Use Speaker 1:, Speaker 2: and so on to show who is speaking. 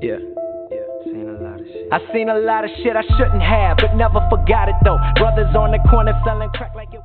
Speaker 1: Yeah. I seen a lot of shit I shouldn't have, but never forgot it though. Brothers on the corner selling crack like it.